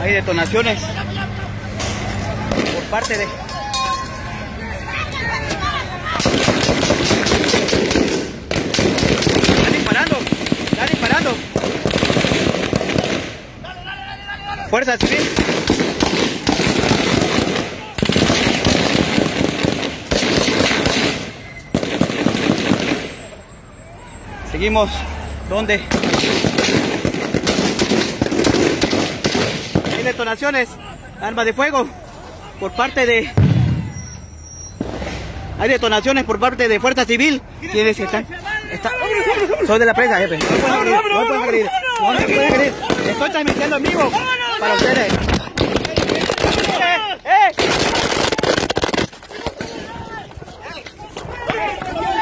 Hay detonaciones por parte de... Están disparando, están disparando. Fuerza civil. Seguimos. ¿Dónde? Hay detonaciones. Armas de fuego. Por parte de... Hay detonaciones por parte de Fuerza Civil. ¿Quiénes están? Está... Soy de la prensa, jefe. No pueden agredir. No pueden agredir. Estoy transmitiendo en vivo para ustedes.